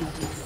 Executed.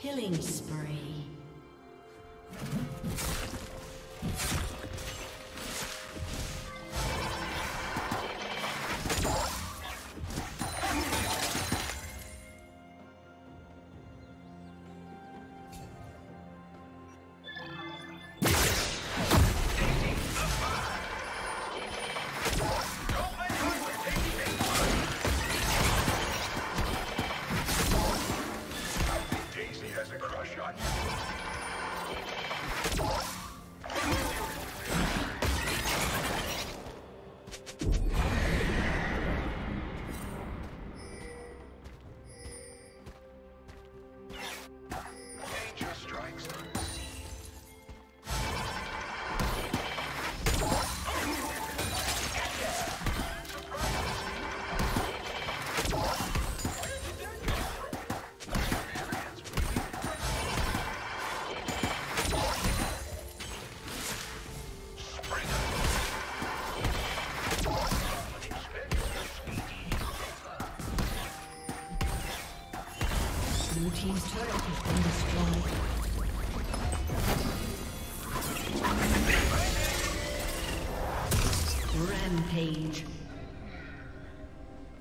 Killing spree.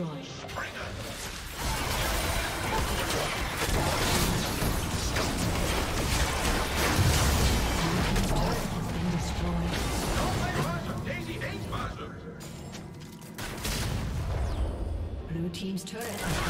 Destroyed. Blue Team's turret